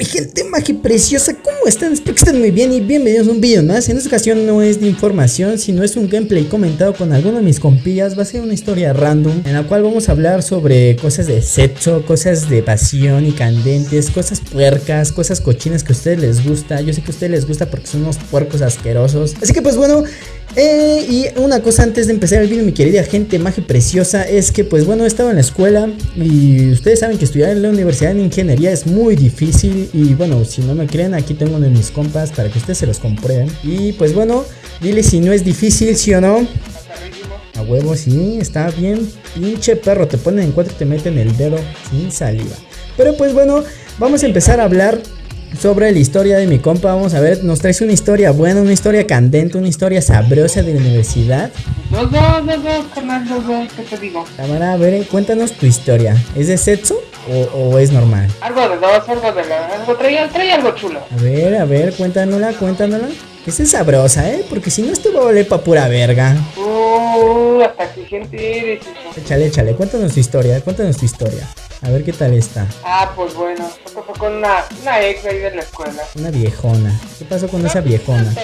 mi gente magia preciosa? ¿Cómo están? Espero que estén muy bien y bienvenidos a un video más. En esta ocasión no es de información, sino es un gameplay comentado con alguno de mis compillas. Va a ser una historia random en la cual vamos a hablar sobre cosas de sexo, cosas de pasión y candentes, cosas puercas, cosas cochinas que a ustedes les gusta. Yo sé que a ustedes les gusta porque son unos puercos asquerosos. Así que pues bueno, eh, y una cosa antes de empezar el video, mi querida gente magia preciosa, es que pues bueno, he estado en la escuela y ustedes saben que estudiar en la universidad en ingeniería es muy difícil y bueno, si no me creen, aquí tengo uno de mis compas para que ustedes se los comprueben. Y pues bueno, dile si no es difícil, sí o no. A huevo, sí, está bien. Pinche perro, te ponen en cuatro y te meten el dedo sin saliva. Pero pues bueno, vamos a empezar a hablar sobre la historia de mi compa. Vamos a ver, nos traes una historia buena, una historia candente, una historia sabrosa de la universidad. Dos, dos, dos, dos, carnal, dos, dos, ¿qué te digo? Cámara, a ver, cuéntanos tu historia. ¿Es de sexo o, o es normal? Algo de dos, algo de la... Algo, trae, trae algo chulo. A ver, a ver, cuéntanosla, cuéntanosla. Que sea sabrosa, ¿eh? Porque si no, esto va a valer pa' pura verga. Uh, hasta exigente eres, hijo. Échale, échale, cuéntanos tu historia, cuéntanos tu historia. A ver qué tal está. Ah, pues bueno, fue con una, una ex ahí de la escuela. Una viejona. ¿Qué pasó con esa viejona?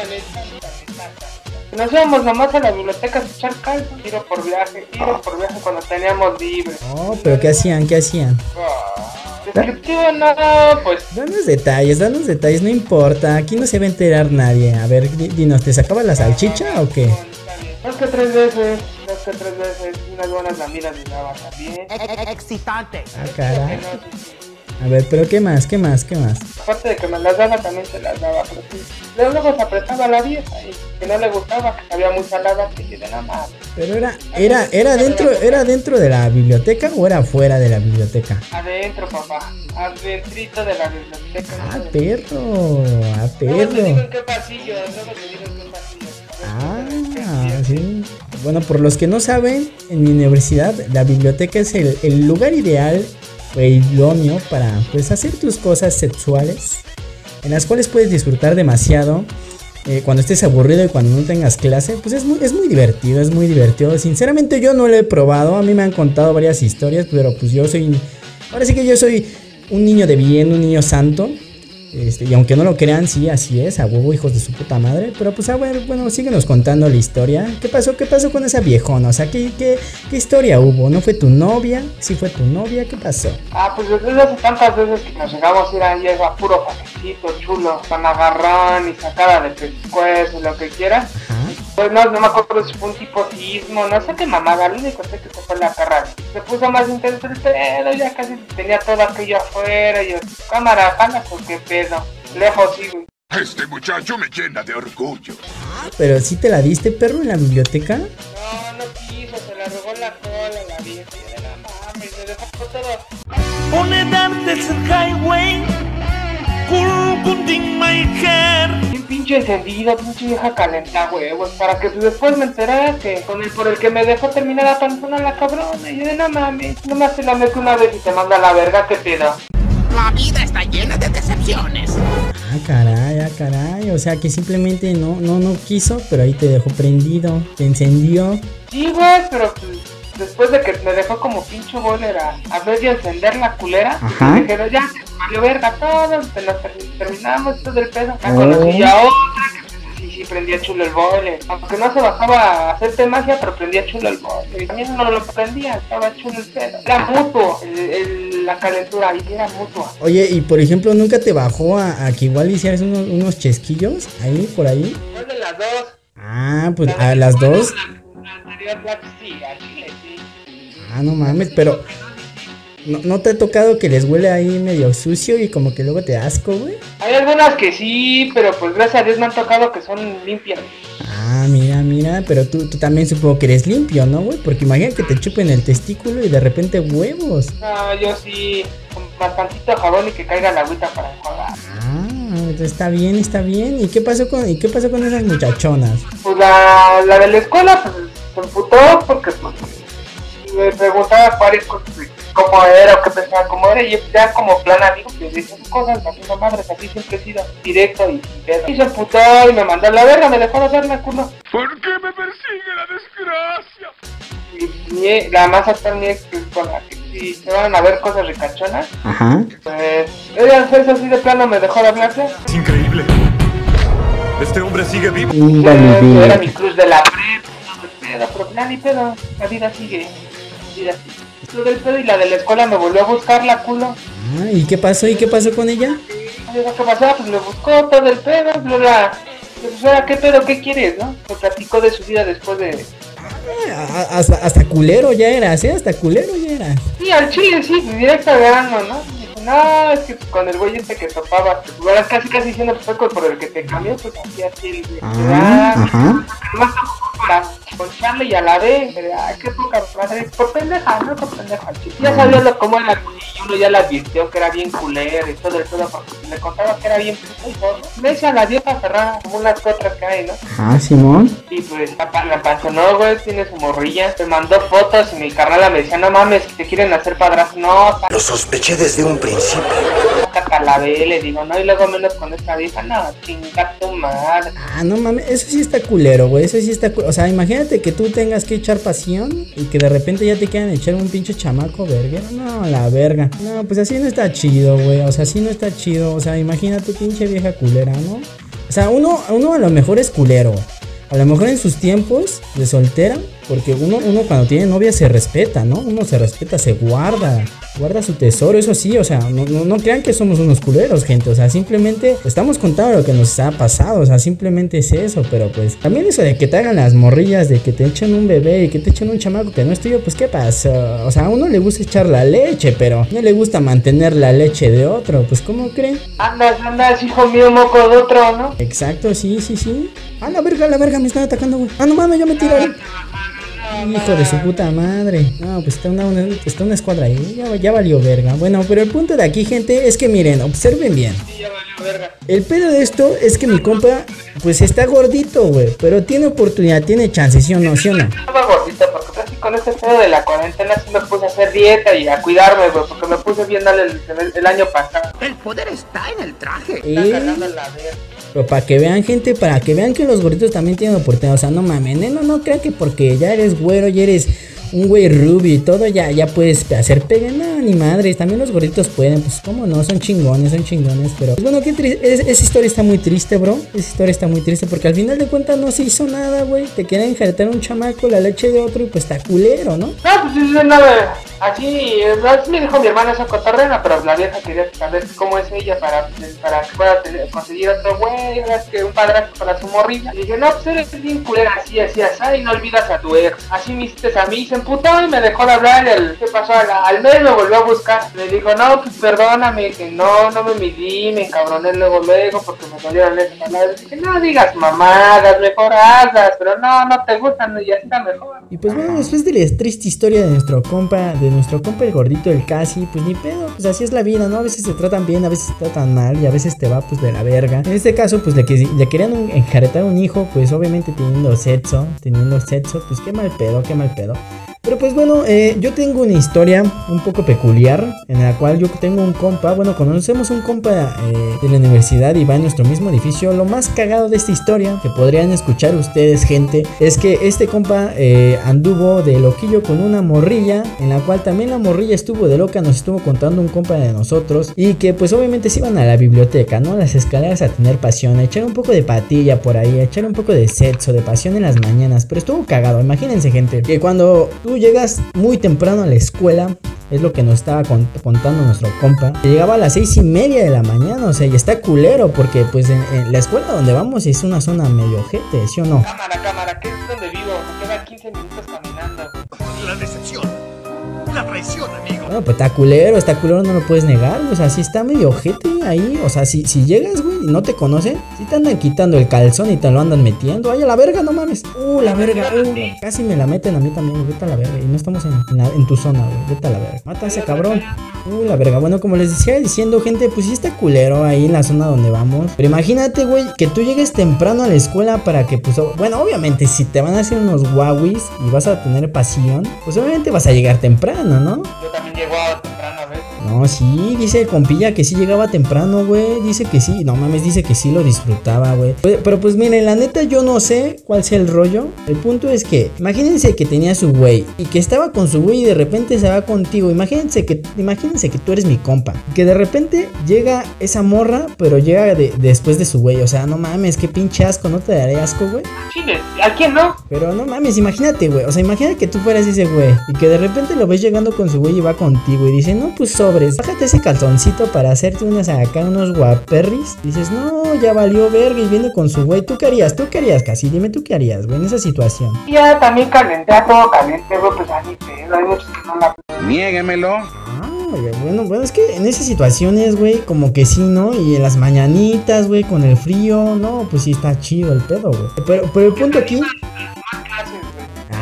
Nos íbamos nomás a la biblioteca a echar caldo, tiro por viaje, tiro por viaje cuando teníamos libre. Oh, pero ¿qué hacían? ¿Qué hacían? Descriptivo, no, pues Danos detalles, danos detalles, no importa. Aquí no se va a enterar nadie. A ver, di- dinos, ¿te sacaba la salchicha o qué? Dos que tres veces, que tres veces, unas buenas lamidas me daba también. excitante. Ah, caray. A ver, pero ¿qué más? ¿Qué más? ¿Qué más? Aparte de que me las daba, también se las daba, pero sí. Luego luego se apretaba la vieja y que no le gustaba, que sabía muy salada, que yo de la madre. Pero era, era, era dentro, era dentro de la biblioteca o era fuera de la biblioteca. Adentro, papá, adentrito de la biblioteca. Ah, ¿no? perro, ah, Luego te digo en perro. qué pasillo, luego te digo en qué pasillo. Ah, sí. Bueno, por los que no saben, en mi universidad la biblioteca es el, lugar ideal o idóneo para pues hacer tus cosas sexuales, en las cuales puedes disfrutar demasiado. eh, cuando estés aburrido y cuando no tengas clase, pues es muy, es muy divertido, es muy divertido. Sinceramente yo no lo he probado, a mí me han contado varias historias, pero pues yo soy, ahora sí que yo soy un niño de bien, un niño santo. Este, y aunque no lo crean, sí, así es, a huevo, hijos de su puta madre. Pero pues, a ver, bueno, síguenos contando la historia. ¿Qué pasó? ¿Qué pasó con esa viejona? O sea, ¿qué, qué, qué historia hubo? ¿No fue tu novia? ¿Sí fue tu novia? ¿Qué pasó? Ah, pues desde hace tantas veces que nos llegamos a ir ahí a puro pasecito chulo, con agarrón y sacada de pescuezo, lo que quieras. Pues no, no me acuerdo si fue un tipo sismo, no sé qué mamada, lo único sé que se fue la carrera. Se puso más intenso el pedo, ya casi tenía todo aquello afuera, y yo, cámara, jalas o qué pedo. Lejos sí, güey. Este muchacho me llena de orgullo. Pero sí te la diste, perro, en la biblioteca. No, no quiso, se la robó la cola la vieja, y de la mames, me dejó todo. On a highway. Bien pinche encendido, pinche vieja calenta huevos, para que después me enterara que con el por el que me dejó terminar la panzona la cabrona, y yo de no mames, nomás se la meto una vez y te manda a la verga, qué pedo. La vida está llena de decepciones. Ah, caray, ah, caray. O sea, que simplemente no, no, no quiso, pero ahí te dejó prendido, te encendió. Sí, güey, pero pues, después de que me dejó como pinche boiler a, a ver a encender la culera, Ajá. me dijeron, ya, valió verga todo, te lo ter- terminamos todo el pedo. Oh. conocí a otra que pues, sí, sí, prendía chulo el boiler. Aunque no se bajaba a hacerte magia, pero prendía chulo el boiler. Y también no lo prendía, estaba chulo el pedo. Era mutuo, el- el- la calentura ahí era mutua. Oye, y por ejemplo, ¿nunca te bajó a, a que igual hicieras unos, unos chesquillos ahí, por ahí? Fue de las dos. Ah, pues La a las dos. La, la anterior, sí, a Chile, sí. Ah, no mames, pero ¿no, no te ha tocado que les huele ahí medio sucio y como que luego te asco, güey? Hay algunas que sí, pero pues gracias a Dios me han tocado que son limpias. Ah, mira, mira, pero tú, tú también supongo que eres limpio, ¿no, güey? Porque imagina que te chupen el testículo y de repente huevos. No, yo sí, con bastantito jabón y que caiga la agüita para enjuagar. Ah, entonces está bien, está bien. ¿Y qué pasó con, y qué pasó con esas muchachonas? Pues la, la de la escuela, pues se emputó porque pues me preguntaba varias cosas cómo era o qué pensaba cómo era y ya como plan amigo que dicen cosas haciendo madres, así siempre he sido directo y sin pedo. Y se emputó y me mandó a la verga, me dejó de hacerme culo. ¿Por qué me persigue la desgracia? Y mi- la más actual mi ex que es con la que y se van a ver cosas ricachonas, Ajá. pues ella eso así de plano me dejó de hablarse. Es increíble. Este hombre sigue vivo. Eh, era mi cruz de la prepa, no me pedo, pero ni pedo, la vida sigue, la. Lo del pedo y la de la escuela me volvió a buscar la culo. Ah, ¿Y qué pasó? ¿Y qué pasó con ella? Lo que pasaba, pues me buscó todo el pedo, bla, bla. Pues, o sea, ¿qué pedo? ¿Qué quieres, no? Me platicó de su vida después de... Eh, a- a- hasta, hasta culero ya era, ¿sí? Hasta culero ya era. Sí, al chile, sí, directo al grano, ¿no? Dijo, no, es que con el güey este que topaba, pues, eras casi casi diciendo, pues por el que te cambió, pues así, así, el. Ah, ajá. Y a la vez, ay, qué poca madre, por pendeja, no por pendeja. Ya sabía lo cómo era, y uno ya le advirtió que era bien culero y todo el todo, porque le contaba que era bien todo. Le decía a la vieja cerrada, como unas que otras que hay, ¿no? Ah, Simón. Y pues la, la panzonó, güey, tiene su morrilla. Me mandó fotos y mi carnala me decía, no mames, te quieren hacer padrastro. No, Lo sospeché desde un principio. Saca la B, le digo, no, y luego menos con esta vieja, no, chinga tu madre. Ah, no mames, eso sí está culero, güey. Eso sí está culero. O sea, imagínate que tú tengas que echar pasión y que de repente ya te quieran echar un pinche chamaco verga. No, la verga. No, pues así no está chido, güey. O sea, así no está chido. O sea, imagínate, pinche vieja culera, ¿no? O sea, uno, uno a lo mejor es culero. A lo mejor en sus tiempos de soltera, porque uno, uno cuando tiene novia se respeta, ¿no? Uno se respeta, se guarda, guarda su tesoro, eso sí, o sea, no, no, no crean que somos unos culeros, gente, o sea, simplemente estamos contando lo que nos ha pasado, o sea, simplemente es eso, pero pues también eso de que te hagan las morrillas, de que te echen un bebé y que te echen un chamaco que no es tuyo, pues qué pasa, o sea, a uno le gusta echar la leche, pero no le gusta mantener la leche de otro, pues ¿cómo creen? Andas, andas, hijo mío, moco de otro, ¿no? Exacto, sí, sí, sí. Ah, la verga, la verga, me están atacando, güey. Ah, no mames, ya me tiraron. Hijo de su puta madre. No, pues está una, una- está una escuadra ahí. Ya, ya valió verga. Bueno, pero el punto de aquí, gente, es que miren, observen bien. Sí, ya valió verga. El pedo de esto es que mi compa, pues está gordito, güey. Pero tiene oportunidad, tiene chance, ¿sí o no? ¿Sí o no? Estaba gordito porque casi con este pedo de la cuarentena sí me puse a hacer dieta y a cuidarme, güey, porque me puse bien el, el, el año pasado. El poder está en el traje. Está ¿Eh? cagando la verga. Pero para que vean, gente, para que vean que los gorditos también tienen oportunidad. O sea, no mames, no, no crean que porque ya eres güero, ya eres un güey rubio y todo, ya, ya puedes hacer pegue. No, ni madres, también los gorditos pueden. Pues, cómo no, son chingones, son chingones. Pero, pues bueno, qué es- esa historia está muy triste, bro. Esa historia está muy triste porque al final de cuentas no se hizo nada, güey. Te quieren enjaretar un chamaco, la leche de otro y pues está culero, ¿no? No, pues sí, nada, así, eh, así me dijo mi hermana esa cotorrena, pero la vieja quería saber cómo es ella para, para que pueda conseguir otro güey, es que un padrastro para su morrilla. Y dije, no, pues eres bien culera, así, así, así, y no olvidas a tu ex. Así me hiciste a mí, se y me dejó de hablar, el, ¿qué pasó? Al, al mes me volvió a buscar. Le digo, no, pues perdóname, que no, no me midí, me encabroné luego, luego, porque me dolieron esas palabras. Dije, no digas mamadas, mejor hazlas, pero no, no te gustan, y así está mejor. Y pues bueno, después de la triste historia de nuestro compa, de nuestro compa el gordito, el casi, pues ni pedo, pues así es la vida, ¿no? A veces se tratan bien, a veces se tratan mal y a veces te va pues de la verga. En este caso, pues le, le querían un- enjaretar un hijo, pues obviamente teniendo sexo, teniendo sexo, pues qué mal pedo, qué mal pedo. Pero pues bueno, eh, yo tengo una historia un poco peculiar en la cual yo tengo un compa, bueno, conocemos un compa eh, de la universidad y va en nuestro mismo edificio. Lo más cagado de esta historia que podrían escuchar ustedes, gente, es que este compa eh, anduvo de loquillo con una morrilla, en la cual también la morrilla estuvo de loca, nos estuvo contando un compa de nosotros y que pues obviamente se iban a la biblioteca, ¿no? A las escaleras a tener pasión, a echar un poco de patilla por ahí, a echar un poco de sexo, de pasión en las mañanas, pero estuvo cagado, imagínense gente, que cuando tú llegas muy temprano a la escuela, es lo que nos estaba con- contando nuestro compa. Llegaba a las seis y media de la mañana, o sea, y está culero, porque pues en, en la escuela donde vamos es una zona medio ojete, ¿sí o no? Cámara, cámara, que es donde vivo, me quedan 15 minutos caminando. La decepción. Bueno, pues está culero, está culero, no lo puedes negar, o sea, sí está medio ojete ahí, o sea, si, si llegas, güey, y no te conocen, si te andan quitando el calzón y te lo andan metiendo, ay, la verga, no mames, uh, la verga, uh, casi me la meten a mí también, vete a la verga, y no estamos en, en tu zona, güey, vete a la verga, mata ese cabrón, uh, la verga, bueno, como les decía diciendo, gente, pues sí está culero ahí en la zona donde vamos, pero imagínate, güey, que tú llegues temprano a la escuela para que, pues, bueno, obviamente, si te van a hacer unos guauis y vas a tener pasión, pues obviamente vas a llegar temprano, Yo también llego a. No, sí, dice el compilla que sí llegaba temprano, güey. Dice que sí, no mames, dice que sí lo disfrutaba, güey. Pero, pero, pues miren, la neta yo no sé cuál sea el rollo. El punto es que, imagínense que tenía su güey y que estaba con su güey y de repente se va contigo. Imagínense que, imagínense que tú eres mi compa. Que de repente llega esa morra, pero llega de- después de su güey. O sea, no mames, qué pinche asco, ¿no te daré asco, güey? Chile, ¿a quién no? Pero no mames, imagínate, güey. O sea, imagínate que tú fueras ese güey. Y que de repente lo ves llegando con su güey y va contigo. Y dice, no, pues sobres. Bájate ese calzoncito para hacerte unas acá, unos guaperris. Dices, no, ya valió verga. Y viene con su güey. ¿Tú qué harías? ¿Tú qué harías, casi? Dime, ¿tú qué harías, güey, en esa situación? Ya también calenté a todo caliente, güey, pues a ni pedo, hay muchos que no la Niéguemelo. Ah, bueno, bueno, es que en esas situaciones, güey, como que sí, ¿no? Y en las mañanitas, güey, con el frío, no, pues sí está chido el pedo, güey. Pero, pero el punto aquí.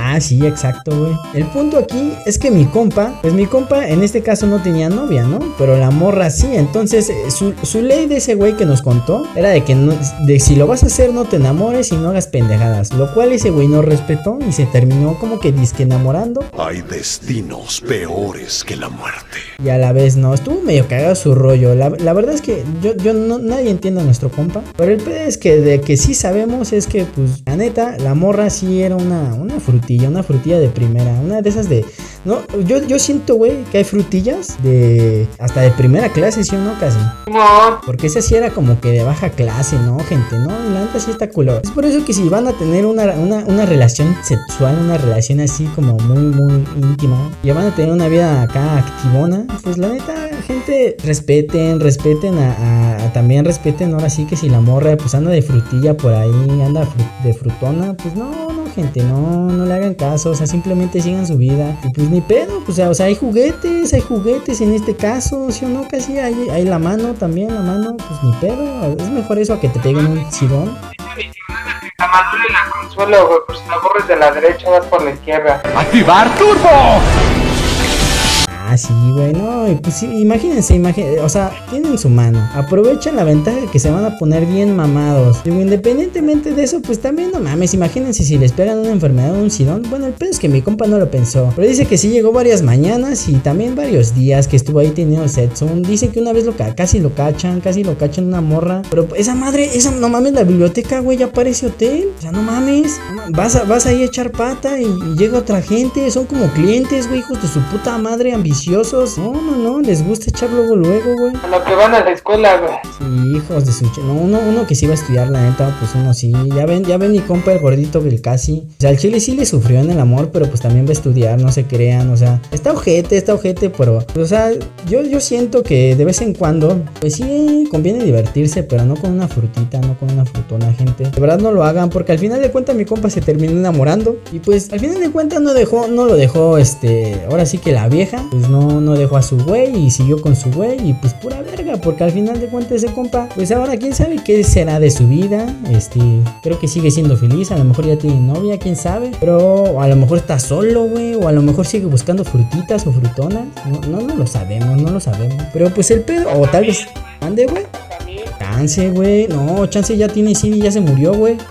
Ah, sí, exacto, güey. El punto aquí es que mi compa, pues mi compa en este caso no tenía novia, ¿no? Pero la morra sí. Entonces, eh, su, su ley de ese güey que nos contó era de que no, de si lo vas a hacer, no te enamores y no hagas pendejadas. Lo cual ese güey no respetó y se terminó como que disque enamorando. Hay destinos peores que la muerte. Y a la vez no, estuvo medio cagado su rollo. La, la verdad es que yo, yo no, nadie entiende a nuestro compa. Pero el pedo es que de que sí sabemos es que, pues, la neta, la morra sí era una, una frutilla, una frutilla de primera. Una de esas de. No, yo, yo siento, güey, que hay frutillas de. hasta de primera clase, ¿sí o no? Casi. No, Porque esa sí era como que de baja clase, ¿no, gente? No, la neta sí está culo. Es por eso que si van a tener una, una, una relación sexual, una relación así como muy, muy íntima, y van a tener una vida acá activona, pues la neta, gente, respeten, respeten a, a- a- también respeten ahora sí que si la morra pues anda de frutilla por ahí, anda de frutona, pues no, no, gente, no, no le hagan caso, o sea, simplemente sigan su vida. Y pues ni pedo, pues, o sea, o sea, hay juguetes, hay juguetes en este caso, ¿sí o no? Casi hay, hay la mano también, la mano, pues ni pedo, es mejor eso a que te peguen un sidón. la y la consuelo, güey, pues si la borres de la derecha, vas por la izquierda. ¡Activar turbo! Ah, sí, güey, no, pues sí, imagínense, imagínense, o sea, tienen su mano, aprovechan la ventaja que se van a poner bien mamados. Digo, independientemente de eso, pues también no mames, imagínense si les pegan una enfermedad o un sidón. Bueno, el pedo es que mi compa no lo pensó, pero dice que sí llegó varias mañanas y también varios días que estuvo ahí teniendo sexo. Dice que una vez lo ca- casi lo cachan, casi lo cachan una morra, pero esa madre, esa, no mames, la biblioteca, güey, ya parece hotel, o sea, no mames, vas, a, vas ahí a echar pata y, llega otra gente, son como clientes, güey, hijos de su puta madre, No, no, no, les gusta echar luego, luego, güey. A lo que van a la escuela, güey. Sí, hijos de su... No, uno, uno que sí iba a estudiar, la neta, pues uno sí. Ya ven, ya ven mi compa el gordito del casi. O sea, el chile sí le sufrió en el amor, pero pues también va a estudiar, no se crean. O sea, está ojete, está ojete, pero... O sea, yo, yo siento que de vez en cuando, pues sí, conviene divertirse, pero no con una frutita, no con una frutona, gente. De verdad no lo hagan, porque al final de cuentas mi compa se terminó enamorando. Y pues al final de cuentas no dejó, no lo dejó, este... Ahora sí que la vieja, pues no, no dejó a su güey y siguió con su güey y pues pura verga, porque al final de cuentas ese compa, pues ahora quién sabe qué será de su vida, este, creo que sigue siendo feliz, a lo mejor ya tiene novia, quién sabe, pero a lo mejor está solo, güey, o a lo mejor sigue buscando frutitas o frutonas, no, no, no lo sabemos, no lo sabemos, pero pues el pedo, o tal vez, ande, güey. Chance, güey. No, Chance ya tiene sí y ya se murió, güey.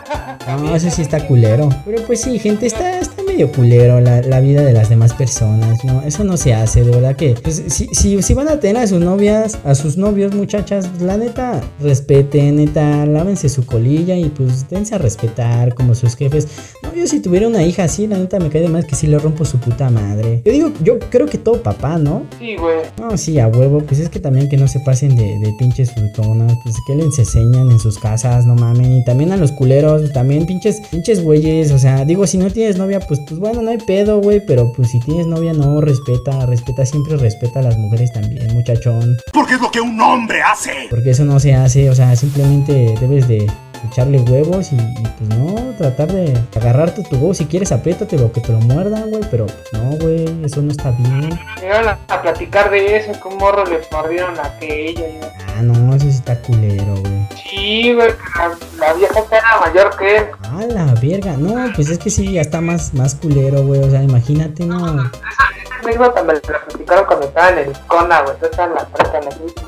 No, ese sí está culero. Pero pues sí, gente, está, está medio culero la, la vida de las demás personas. No, eso no se hace, de verdad que. Pues, si, si, si van a tener a sus novias, a sus novios, muchachas, la neta, respeten, neta, lávense su colilla y pues dense a respetar como sus jefes. No, yo si tuviera una hija así, la neta me cae de más que sí le rompo su puta madre. Yo digo, yo creo que todo papá, ¿no? Sí, güey. No, sí, a huevo, pues es que también que no se pasen de, de pinches frutonas, pues que les enseñan en sus casas, no mamen, y también a los culeros, también pinches, pinches güeyes, o sea, digo, si no tienes novia, pues, pues bueno, no hay pedo, güey, pero pues si tienes novia, no, respeta, respeta, siempre respeta a las mujeres también, muchachón, Porque es lo que un hombre hace. porque eso no se hace, o sea, simplemente debes de echarle huevos y, y, pues no, tratar de agarrarte tu huevo, si quieres apriétate o que te lo muerdan, güey, pero pues, no, güey, eso no está bien. Llegaron a, a platicar de eso, que un morro les mordieron a aquella. y- Ah, no, eso sí está culero, güey. Sí, güey, que la, la vieja era mayor que él. A la verga. No, pues es que sí, ya está más, más culero, güey. O sea, imagínate, no. Esa anécdota me la platicaron cuando estaba en el CONA, güey. Estaba en la prepa,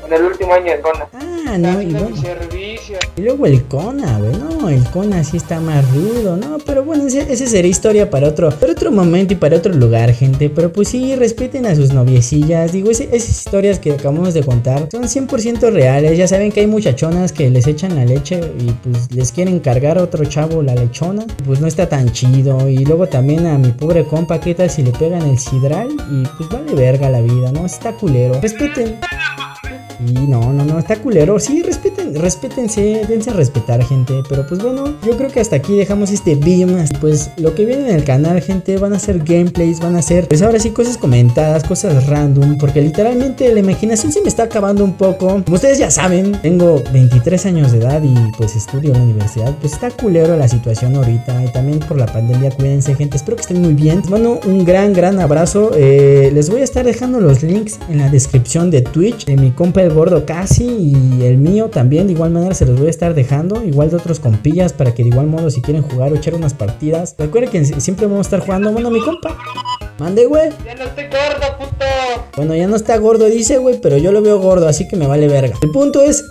en el, último año de CONA. Ah, no, y bueno. luego el Kona, güey, no, el Kona sí está más rudo, ¿no? Pero bueno, ese, ese sería historia para otro, para otro momento y para otro lugar, gente. Pero pues sí, respeten a sus noviecillas. Digo, ese- esas historias que acabamos de contar son 100% reales. Ya saben que hay muchachonas que les echan la leche y pues les quieren cargar a otro chavo la lechona. Pues no está tan chido. Y luego también a mi pobre compa, ¿qué tal si le pegan el sidral? Y pues vale verga la vida, ¿no? Está culero. Respeten. Y no, no, no, está culero. Sí, respeten, respétense, dense a respetar, gente. Pero pues bueno, yo creo que hasta aquí dejamos este video. Pues lo que viene en el canal, gente, van a ser gameplays, van a ser, pues ahora sí, cosas comentadas, cosas random. Porque literalmente la imaginación se me está acabando un poco. Como ustedes ya saben, tengo 23 años de edad y pues estudio en la universidad. Pues está culero la situación ahorita. Y también por la pandemia, cuídense, gente. Espero que estén muy bien. Les mando un gran, gran abrazo. Eh, les voy a estar dejando los links en la descripción de Twitch. De mi compa el gordo casi y el mío también. De igual manera se los voy a estar dejando. Igual de otros compillas para que de igual modo si quieren jugar o echar unas partidas. Recuerden que siempre vamos a estar jugando. Bueno, mi compa. Mande, güey. Ya no estoy gordo, puto. Bueno, ya no está gordo, dice, güey, pero yo lo veo gordo, así que me vale verga. El punto es...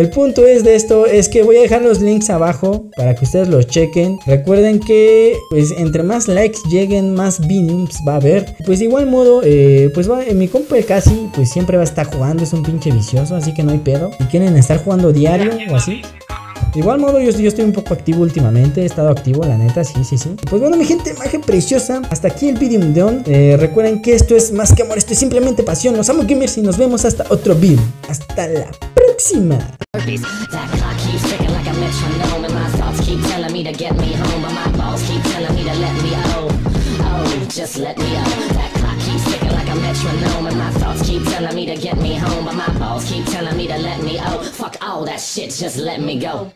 El punto es de esto es que voy a dejar los links abajo para que ustedes los chequen. Recuerden que pues entre más likes lleguen, más videos va a haber. Pues de igual modo, eh, pues va, mi compa casi pues siempre va a estar jugando, es un pinche vicioso, así que no hay pedo. Si quieren estar jugando diario o así. De igual modo, yo, estoy un poco activo últimamente. He estado activo, la neta, sí, sí, sí. Pues bueno, mi gente, magia preciosa. Hasta aquí el video de hoy. Eh, recuerden que esto es más que amor, esto es simplemente pasión. Los amo gamers y nos vemos hasta otro video. Hasta la próxima. Herpes. That clock keeps ticking like a metronome, and my thoughts keep telling me to get me home, but my balls keep telling me to let me oh, oh, just let me oh. That clock keeps ticking like a metronome, and my thoughts keep telling me to get me home, but my balls keep telling me to let me oh. Fuck all that shit, just let me go.